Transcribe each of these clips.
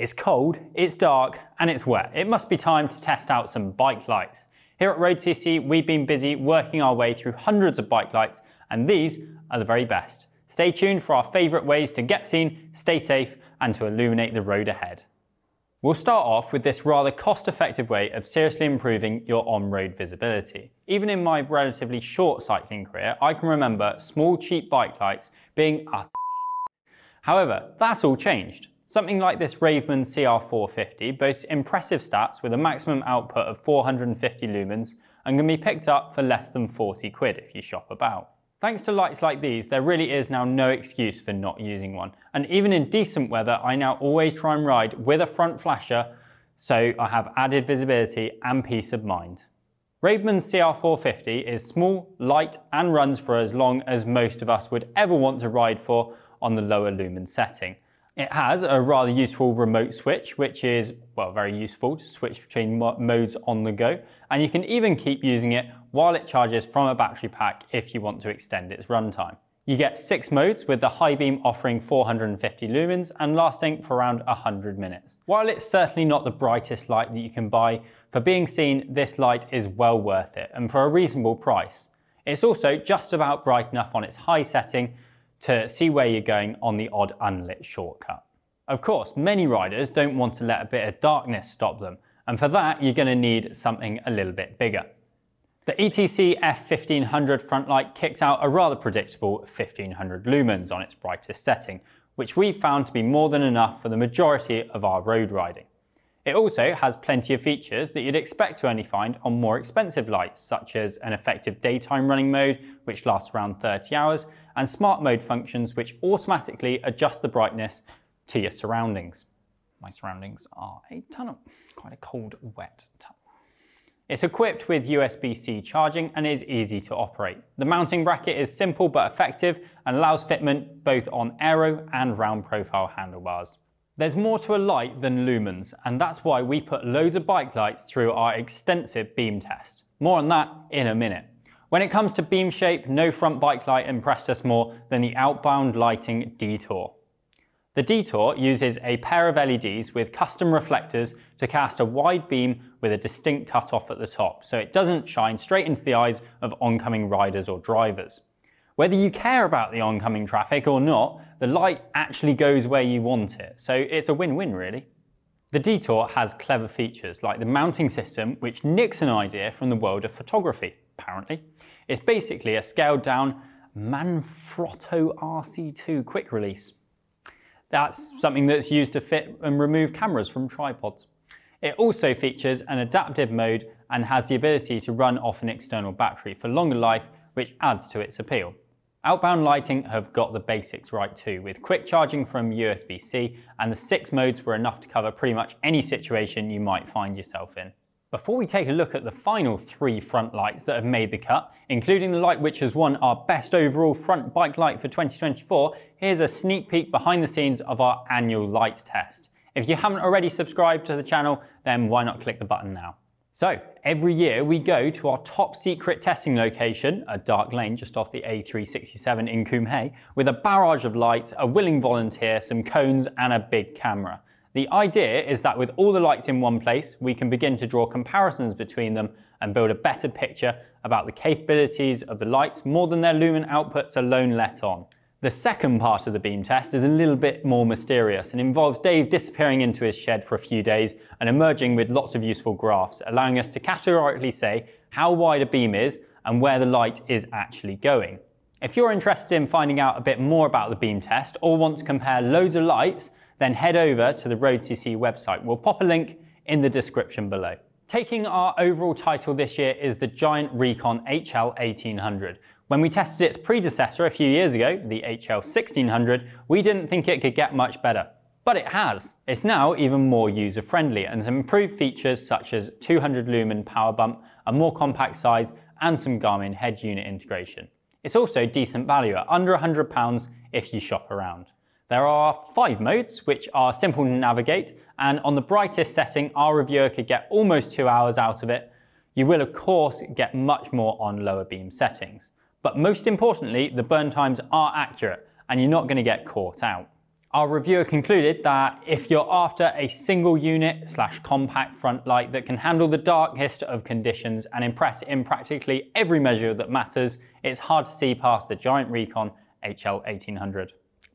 It's cold, it's dark, and it's wet. It must be time to test out some bike lights. Here at Road CC, we've been busy working our way through hundreds of bike lights, and these are the very best. Stay tuned for our favourite ways to get seen, stay safe, and to illuminate the road ahead. We'll start off with this rather cost-effective way of seriously improving your on-road visibility. Even in my relatively short cycling career, I can remember small cheap bike lights being utter However, that's all changed. Something like this Ravemen CR450 boasts impressive stats with a maximum output of 450 lumens and can be picked up for less than 40 quid if you shop about. Thanks to lights like these, there really is now no excuse for not using one. And even in decent weather, I now always try and ride with a front flasher so I have added visibility and peace of mind. Ravemen's CR450 is small, light, and runs for as long as most of us would ever want to ride for on the lower lumen setting. It has a rather useful remote switch, which is, well, very useful to switch between modes on the go. And you can even keep using it while it charges from a battery pack if you want to extend its runtime. You get six modes with the high beam offering 450 lumens and lasting for around 100 minutes. While it's certainly not the brightest light that you can buy, for being seen, this light is well worth it and for a reasonable price. It's also just about bright enough on its high setting to see where you're going on the odd unlit shortcut. Of course, many riders don't want to let a bit of darkness stop them, and for that you're going to need something a little bit bigger. The ETC F1500 front light kicks out a rather predictable 1500 lumens on its brightest setting, which we found to be more than enough for the majority of our road riding. It also has plenty of features that you'd expect to only find on more expensive lights, such as an effective daytime running mode, which lasts around 30 hours, and smart mode functions which automatically adjust the brightness to your surroundings. My surroundings are a tunnel, quite a cold, wet tunnel. It's equipped with USB-C charging and is easy to operate. The mounting bracket is simple but effective and allows fitment both on aero and round profile handlebars. There's more to a light than lumens, and that's why we put loads of bike lights through our extensive beam test. More on that in a minute. When it comes to beam shape, no front bike light impressed us more than the outbound lighting Detour. The Detour uses a pair of LEDs with custom reflectors to cast a wide beam with a distinct cutoff at the top, so it doesn't shine straight into the eyes of oncoming riders or drivers. Whether you care about the oncoming traffic or not, the light actually goes where you want it, so it's a win-win really. The Detour has clever features like the mounting system, which nicks an idea from the world of photography, apparently. It's basically a scaled down Manfrotto RC2 quick release. That's something that's used to fit and remove cameras from tripods. It also features an adaptive mode and has the ability to run off an external battery for longer life, which adds to its appeal. Outbound lighting have got the basics right too, with quick charging from USB-C and the six modes were enough to cover pretty much any situation you might find yourself in. Before we take a look at the final three front lights that have made the cut, including the light which has won our best overall front bike light for 2024, here's a sneak peek behind the scenes of our annual lights test. If you haven't already subscribed to the channel, then why not click the button now? So, every year we go to our top secret testing location, a dark lane just off the A367 in Coombe with a barrage of lights, a willing volunteer, some cones and a big camera. The idea is that with all the lights in one place, we can begin to draw comparisons between them and build a better picture about the capabilities of the lights more than their lumen outputs alone let on. The second part of the beam test is a little bit more mysterious and involves Dave disappearing into his shed for a few days and emerging with lots of useful graphs, allowing us to categorically say how wide a beam is and where the light is actually going. If you're interested in finding out a bit more about the beam test or want to compare loads of lights, then head over to the RoadCC website. We'll pop a link in the description below. Taking our overall title this year is the Giant Recon HL 1800. When we tested its predecessor a few years ago, the HL 1600, we didn't think it could get much better. But it has. It's now even more user friendly and has improved features such as 200 lumen power bump, a more compact size, and some Garmin head unit integration. It's also decent value at under £100 if you shop around. There are five modes, which are simple to navigate, and on the brightest setting, our reviewer could get almost two hours out of it. You will, of course, get much more on lower beam settings. But most importantly, the burn times are accurate, and you're not going to get caught out. Our reviewer concluded that if you're after a single unit slash compact front light that can handle the darkest of conditions and impress in practically every measure that matters, it's hard to see past the Giant Recon HL1800.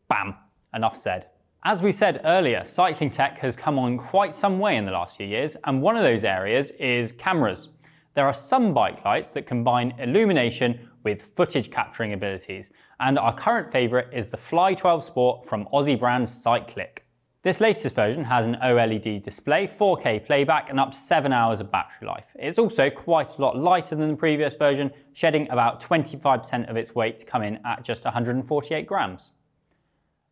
Bam, enough said. As we said earlier, cycling tech has come on quite some way in the last few years, and one of those areas is cameras. There are some bike lights that combine illumination with footage capturing abilities, and our current favourite is the Fly 12 Sport from Aussie brand Cycliq. This latest version has an OLED display, 4K playback, and up to 7 hours of battery life. It's also quite a lot lighter than the previous version, shedding about 25% of its weight to come in at just 148 grams.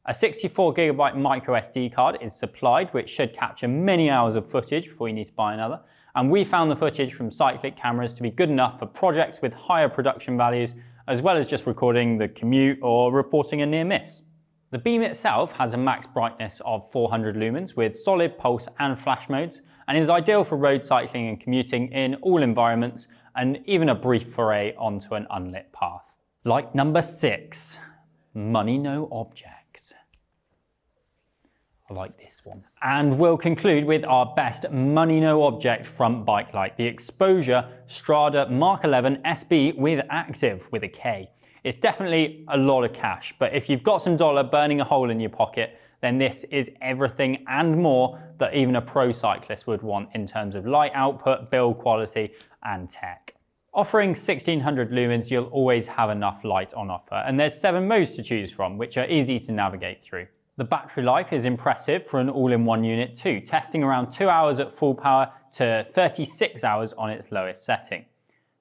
A 64GB micro SD card is supplied, which should capture many hours of footage before you need to buy another. And we found the footage from Cycliq cameras to be good enough for projects with higher production values, as well as just recording the commute or reporting a near miss. The beam itself has a max brightness of 400 lumens with solid pulse and flash modes, and is ideal for road cycling and commuting in all environments, and even a brief foray onto an unlit path. Like number six, money no object. I like this one. And we'll conclude with our best money no object front bike light, the Exposure Strada Mark 11 SB with Aktiv with a K. It's definitely a lot of cash, but if you've got some dollar burning a hole in your pocket, then this is everything and more that even a pro cyclist would want in terms of light output, build quality, and tech. Offering 1600 lumens, you'll always have enough light on offer, and there's seven modes to choose from, which are easy to navigate through. The battery life is impressive for an all-in-one unit too, testing around 2 hours at full power to 36 hours on its lowest setting.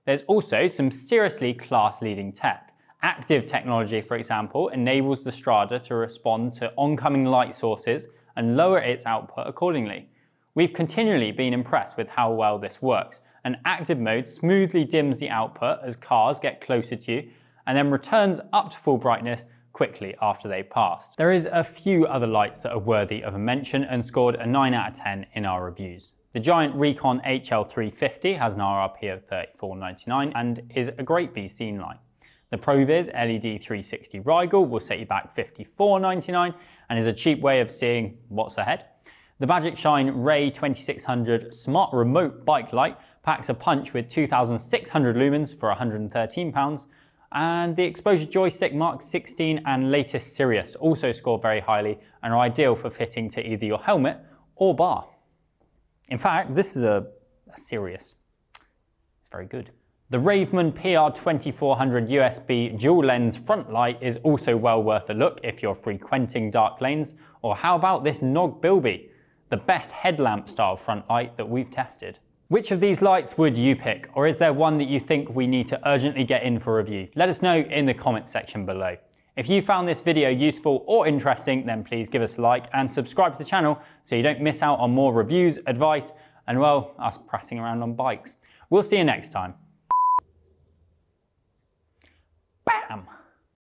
There's also some seriously class-leading tech. Aktiv technology, for example, enables the Strada to respond to oncoming light sources and lower its output accordingly. We've continually been impressed with how well this works. An active mode smoothly dims the output as cars get closer to you and then returns up to full brightness quickly after they passed. There is a few other lights that are worthy of a mention and scored a 9 out of 10 in our reviews. The Giant Recon HL350 has an RRP of $34.99 and is a great be seen light. The ProViz LED 360 Rigel will set you back $54.99 and is a cheap way of seeing what's ahead. The Magicshine Ray 2600 Smart Remote Bike Light packs a punch with 2600 lumens for £113 and the Exposure Joystick Mark 16 and latest Sirius also score very highly and are ideal for fitting to either your helmet or bar. In fact, this is a, a Sirius. It's very good. The Ravemen PR2400 USB dual lens front light is also well worth a look if you're frequenting dark lanes. Or how about this Knog Bilby, the best headlamp style front light that we've tested. Which of these lights would you pick? Or is there one that you think we need to urgently get in for review? Let us know in the comment section below. If you found this video useful or interesting, then please give us a like and subscribe to the channel so you don't miss out on more reviews, advice, and well, us prattling around on bikes. We'll see you next time. Bam!